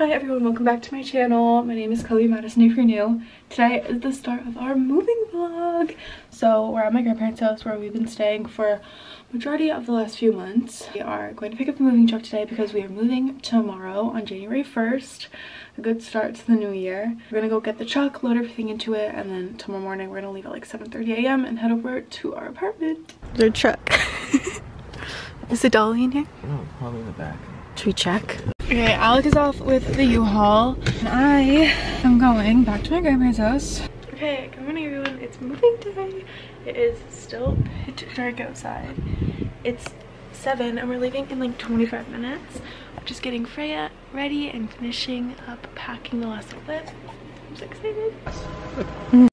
Hi everyone, welcome back to my channel. My name is Chloe Madison if you're new. Today is the start of our moving vlog. So we're at my grandparents' house where we've been staying for majority of the last few months. We are going to pick up the moving truck today because we are moving tomorrow on January 1st. A good start to the new year. We're gonna go get the truck, load everything into it, and then tomorrow morning we're gonna leave at like 7.30 a.m. and head over to our apartment. Their truck. is the dolly in here? No, probably in the back. Should we check? Okay, Alec is off with the U-Haul, and I am going back to my grandparents' house. Okay, good morning everyone. It's moving day. It is still pitch dark outside. It's 7 and we're leaving in like 25 minutes. I'm just getting Freya ready and finishing up packing the last little bit. I'm so excited.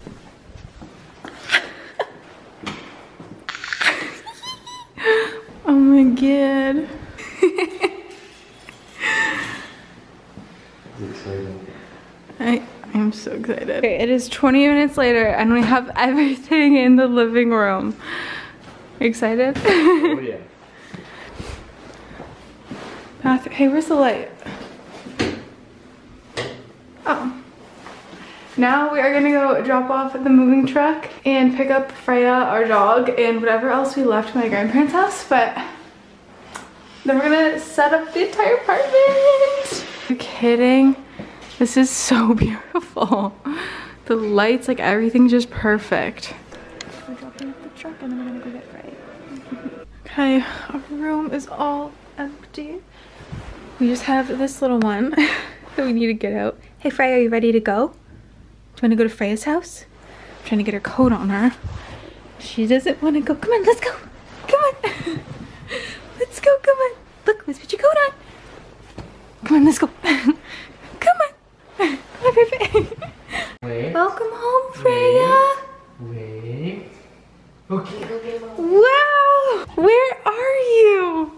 oh my god. I I'm so excited. Okay, it is 20 minutes later and we have everything in the living room. Excited? Oh yeah. Bath hey, where's the light? Oh. Now we are gonna go drop off the moving truck and pick up Freya, our dog, and whatever else we left at my grandparents' house, but then we're gonna set up the entire apartment. Are you kidding? This is so beautiful. The lights, like everything's just perfect. We're dropping off the truck and then we're gonna go get okay, our room is all empty. We just have this little one that we need to get out. Hey Freya, are you ready to go? Do you wanna go to Freya's house? I'm trying to get her coat on her. She doesn't wanna go. Come on, let's go. Come on. let's go, come on. Look, let's put your coat on. Come on, let's go. Come on. Hi, baby. Wait. Welcome home, Freya. Wait. Okay, okay, Wow! Where are you?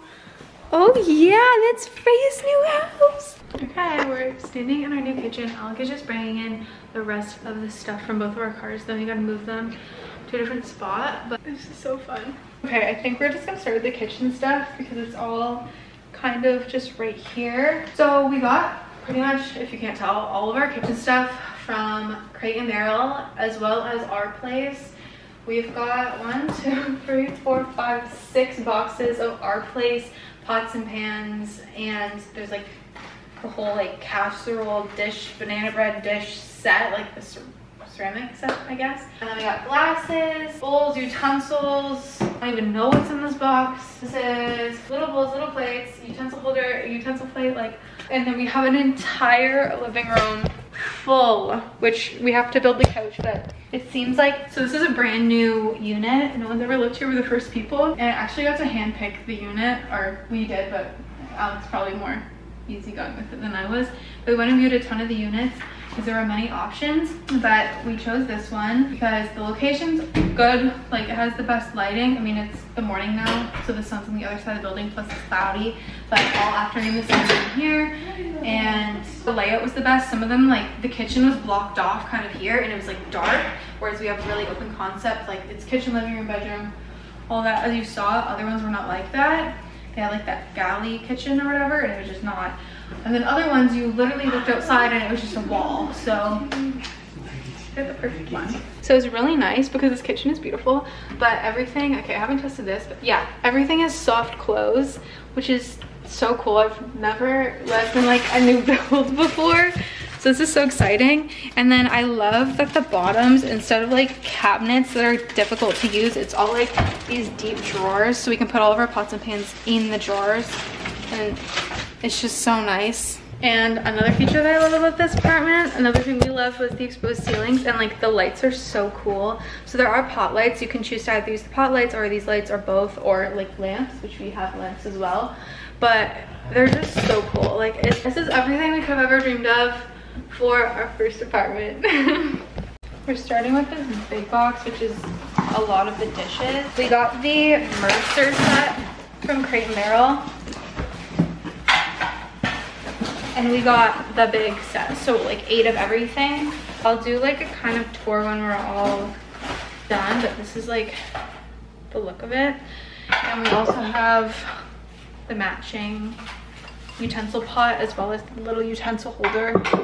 Oh yeah, that's Freya's new house. Okay, we're standing in our new kitchen. Alec is just bringing in the rest of the stuff from both of our cars. Then we gotta move them to a different spot, but this is so fun. Okay, I think we're just gonna start with the kitchen stuff because it's all kind of just right here. So we got pretty much, if you can't tell, all of our kitchen stuff from Crate and Barrel as well as our place. We've got one, two, three, four, five, six boxes of our place pots and pans, and there's like the whole like casserole dish, banana bread dish set, like the ceramic set, I guess. And then we got glasses, bowls, utensils. I don't even know what's in this box. This is little bowls, little plates, utensil holder, utensil plate, like, and then we have an entire living room full, which we have to build the couch, but it seems like, so this is a brand new unit. No one's ever lived here. We're the first people. And I actually got to handpick the unit, or we did, but Alec's probably more easygoing with it than I was. But we went and viewed a ton of the units because there were many options, but we chose this one because the location's good. Like it has the best lighting. I mean, it's the morning now, so the sun's on the other side of the building, plus it's cloudy, but all afternoon the sun's in here. And the layout was the best. Some of them, like the kitchen was blocked off kind of here and it was like dark, whereas we have really open concept, like it's kitchen, living room, bedroom, all that as you saw. Other ones were not like that. They had like that galley kitchen or whatever, and it was just not. And then other ones, you literally looked outside and it was just a wall. So they're the perfect one. So it's really nice because this kitchen is beautiful, but everything, okay, I haven't tested this, but yeah, everything is soft close, which is so cool. I've never lived in like a new build before. So this is so exciting. And then I love that the bottoms, instead of like cabinets that are difficult to use, it's all like these deep drawers. So we can put all of our pots and pans in the drawers. And it's just so nice. And another feature that I love about this apartment, another thing we love was the exposed ceilings and like the lights are so cool. So there are pot lights. You can choose to either use the pot lights or these lights or both or like lamps, which we have lamps as well. But they're just so cool. Like it, this is everything we could have ever dreamed of for our first apartment. We're starting with this big box, which is a lot of the dishes. We got the Mercer set from Crate and Barrel. And we got the big set, so like eight of everything. I'll do like a kind of tour when we're all done, but this is like the look of it. And we also have the matching utensil pot as well as the little utensil holder for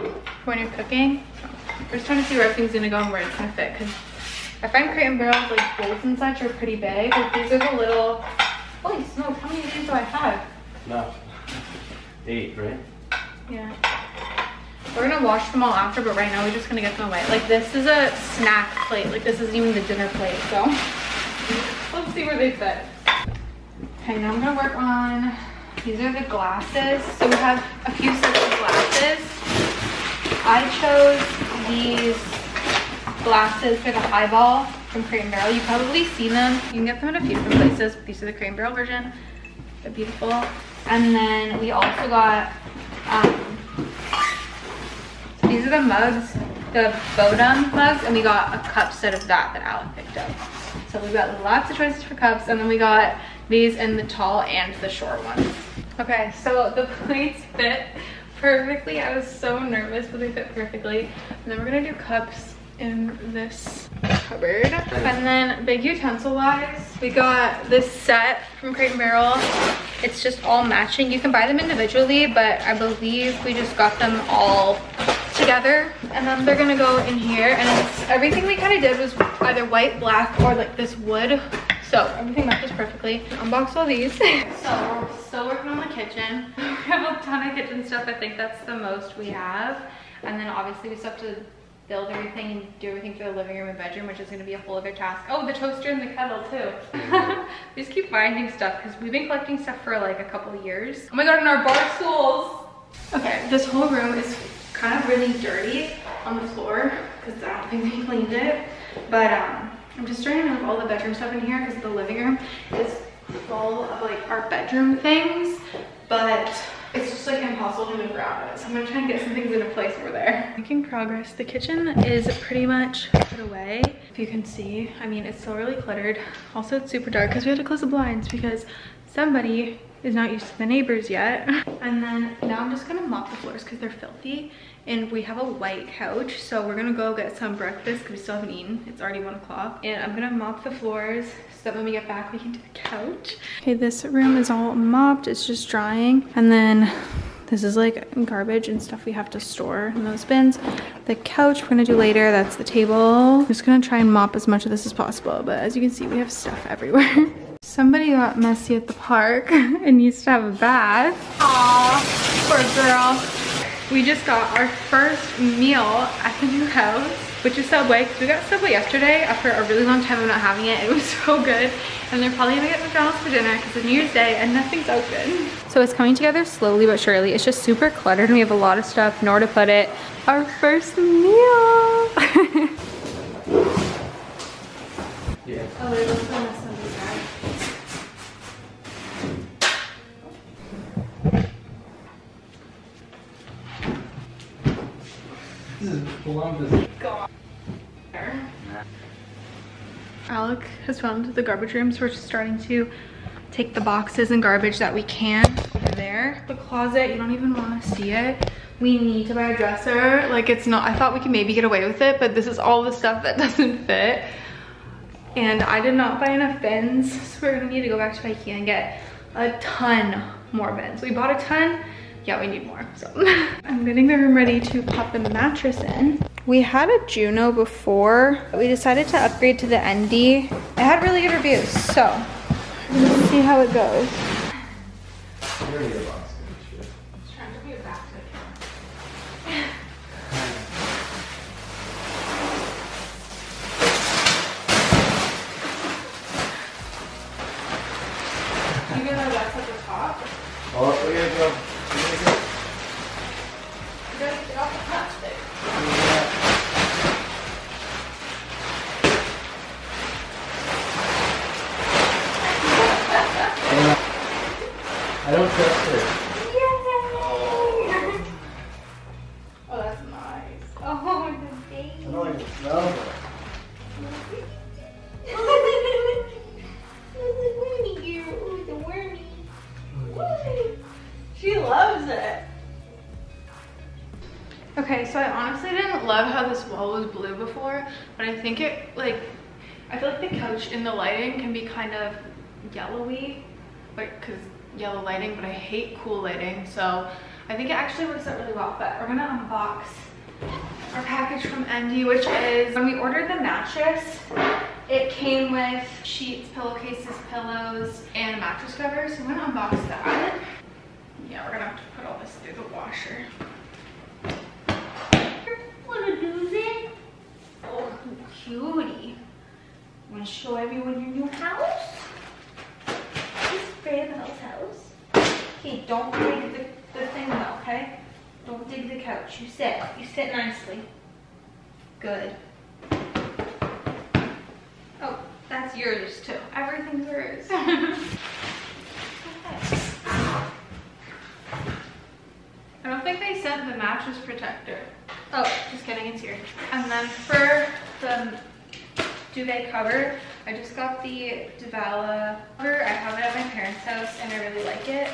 when you're cooking. So we're just trying to see where everything's gonna go and where it's gonna fit because I find Crate and Barrel's like bowls and such are pretty big. Like these are the little, holy smokes, how many of these do I have? No. Eight, right? Yeah. We're gonna wash them all after, but right now we're just gonna get them away. Like this is a snack plate. Like this isn't even the dinner plate, so let's see where they fit. Okay, now I'm gonna work on, these are the glasses. So we have a few sets of glasses. I chose these glasses for the highball from Crate Barrel. You've probably seen them. You can get them at a few different places. These are the Crate Barrel version. They're beautiful. And then we also got um, these are the mugs, the Bodum mugs, and we got a cup set of that that Alec picked up. So we got lots of choices for cups, and then we got these in the tall and the short ones. Okay, so the plates fit perfectly. I was so nervous, but they fit perfectly. And then we're gonna do cups in this cupboard. And then big utensil wise, we got this set from Crate and Barrel. It's just all matching. You can buy them individually, but I believe we just got them all together. And then they're gonna go in here and it's everything we kind of did was either white black or like this wood. So everything matches perfectly. Unbox all these. So we're still working on the kitchen. We have a ton of kitchen stuff. I think that's the most we have. And then obviously we still have to build everything and do everything for the living room and bedroom which is going to be a whole other task oh the toaster and the kettle too we just keep finding stuff because we've been collecting stuff for like a couple years oh my god and our bar stools okay this whole room is kind of really dirty on the floor because I don't think we cleaned it. But um, I'm just trying to move all the bedroom stuff in here because the living room is full of like our bedroom things. But it's just like impossible to move around it. So I'm gonna try and get some things into place over there. Making progress. The kitchen is pretty much put away. If you can see, I mean, it's still really cluttered. Also, it's super dark because we had to close the blinds because somebody is not used to the neighbors yet. And then now I'm just gonna mop the floors because they're filthy. And we have a white couch. So we're gonna go get some breakfast because we still haven't eaten. It's already one o'clock. And I'm gonna mop the floors so that when we get back, we can do the couch. Okay, this room is all mopped. It's just drying. And then this is like garbage and stuff we have to store in those bins. The couch we're gonna do later, that's the table. I'm just gonna try and mop as much of this as possible, but as you can see, we have stuff everywhere. Somebody got messy at the park and needs to have a bath. Aw, poor girl. We just got our first meal at the new house, which is Subway, because we got Subway yesterday after a really long time of not having it. It was so good. And they're probably gonna get McDonald's for dinner because it's New Year's Day and nothing's open. So it's coming together slowly but surely. It's just super cluttered and we have a lot of stuff, nowhere to put it. Our first meal. Yeah. Oh, Columbus. Alec has found the garbage room, so we're just starting to take the boxes and garbage that we can over there. The closet, you don't even want to see it. We need to buy a dresser. Like it's not, I thought we could maybe get away with it, but this is all the stuff that doesn't fit. And I did not buy enough bins, so we're gonna need to go back to Ikea and get a ton more bins. We bought a ton, yeah, we need more, so. I'm getting the room ready to pop the mattress in. We had a Juno before. But we decided to upgrade to the Endy. It had really good reviews, so let's see how it goes. But I think it, like, I feel like the couch in the lighting can be kind of yellowy, like, because yellow lighting, but I hate cool lighting. So I think it actually works out really well, but we're gonna unbox our package from Endy, which is when we ordered the mattress, it came with sheets, pillowcases, pillows, and a mattress cover. So I'm gonna unbox that. Yeah, we're gonna have to put all this through the washer. What a doozy. Cutie. Wanna show everyone your new house? This is house. Okay, don't dig the, the thing though, okay? Don't dig the couch. You sit. You sit nicely. Good. Oh, that's yours too. Everything's yours. I don't think they sent the mattress protector. Oh, just kidding, it's here. And then for the duvet cover, I just got the Devala cover. I have it at my parents' house and I really like it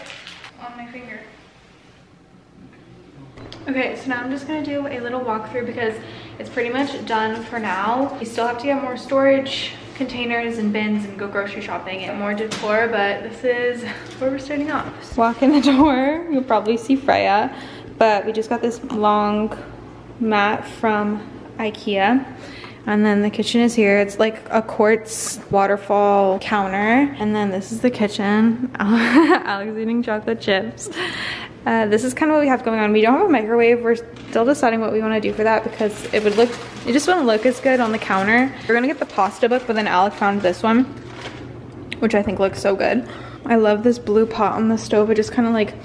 on my finger. Okay, so now I'm just gonna do a little walkthrough because it's pretty much done for now. We still have to get more storage containers and bins and go grocery shopping and more decor, but this is where we're starting off. Walk in the door, you'll probably see Freya, but we just got this long mat from Ikea. And then the kitchen is here. It's like a quartz waterfall counter. And then this is the kitchen. Alec's eating chocolate chips. Uh, this is kind of what we have going on. We don't have a microwave. We're still deciding what we want to do for that because it would look, it just wouldn't look as good on the counter. We're gonna get the pasta book, but then Alec's found this one, which I think looks so good. I love this blue pot on the stove. It just kind of like,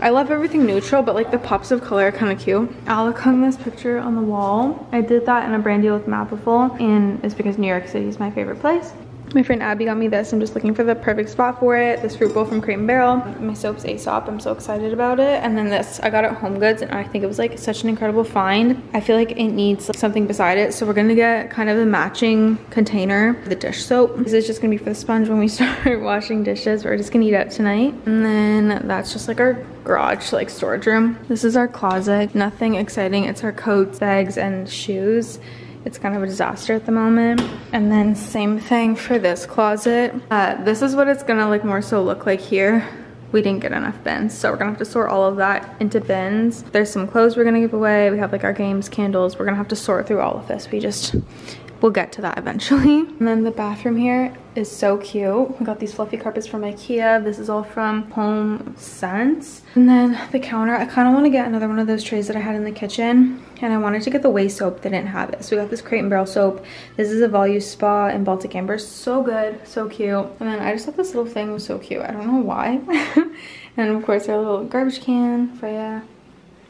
I love everything neutral, but like the pops of color are kind of cute. Alec hung this picture on the wall. I did that in a brand deal with Mapiful, and it's because New York City is my favorite place. My friend Abby got me this. I'm just looking for the perfect spot for it. This fruit bowl from Crate Barrel. My soap's Aesop. I'm so excited about it. And then this, I got it at Home Goods and I think it was like such an incredible find. I feel like it needs something beside it. So we're gonna get kind of a matching container for the dish soap. This is just gonna be for the sponge when we start washing dishes. We're just gonna eat out tonight. And then that's just like our garage like storage room. This is our closet. Nothing exciting. It's our coats, bags, and shoes. It's kind of a disaster at the moment. And then same thing for this closet. Uh, this is what it's gonna like more so look like here. We didn't get enough bins, so we're gonna have to sort all of that into bins. There's some clothes we're gonna give away. We have like our games, candles. We're gonna have to sort through all of this. We just, we'll get to that eventually. And then the bathroom here is so cute. We got these fluffy carpets from Ikea. This is all from Home Sense. And then the counter, I kind of want to get another one of those trays that I had in the kitchen. And I wanted to get the Way soap, they didn't have it. So we got this Crate and Barrel soap. This is a Voluspa in Baltic Amber. So good, so cute. And then I just thought this little thing was so cute. I don't know why. and of course our little garbage can, Freya,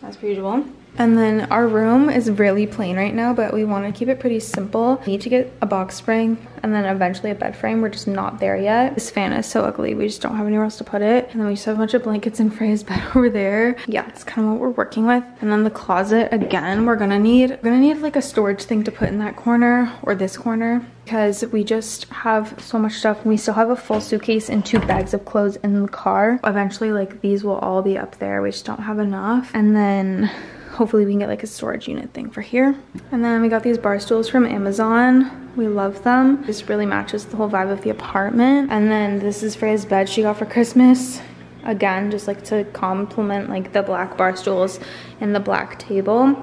as per usual. And then our room is really plain right now, but we want to keep it pretty simple. We need to get a box spring and then eventually a bed frame. We're just not there yet. This fan is so ugly. We just don't have anywhere else to put it. And then we just have a bunch of blankets in Freya's bed over there. Yeah, that's kind of what we're working with. And then the closet, again, we're gonna need, we're gonna need like a storage thing to put in that corner or this corner because we just have so much stuff. We still have a full suitcase and two bags of clothes in the car. Eventually, like these will all be up there. We just don't have enough. And then hopefully we can get like a storage unit thing for here. And then we got these bar stools from Amazon. We love them. This really matches the whole vibe of the apartment. And then this is Freya's bed she got for Christmas. Again, just like to complement like the black bar stools and the black table.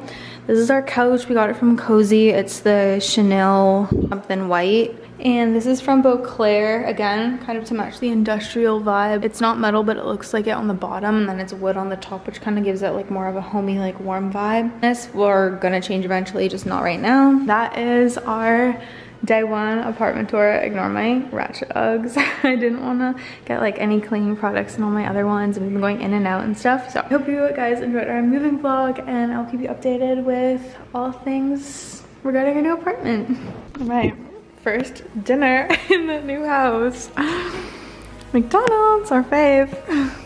This is our couch. We got it from Cozey. It's the Chanel something white. And this is from Beauclair, again, kind of to match the industrial vibe. It's not metal, but it looks like it on the bottom, and then it's wood on the top, which kind of gives it like more of a homey, like warm vibe. This we're gonna change eventually, just not right now. That is our day one apartment tour. Ignore my ratchet Uggs. I didn't wanna get like any cleaning products in all my other ones. We've been going in and out and stuff. So I hope you guys enjoyed our moving vlog, and I'll keep you updated with all things regarding our new apartment. All right first dinner in the new house. McDonald's, our fave.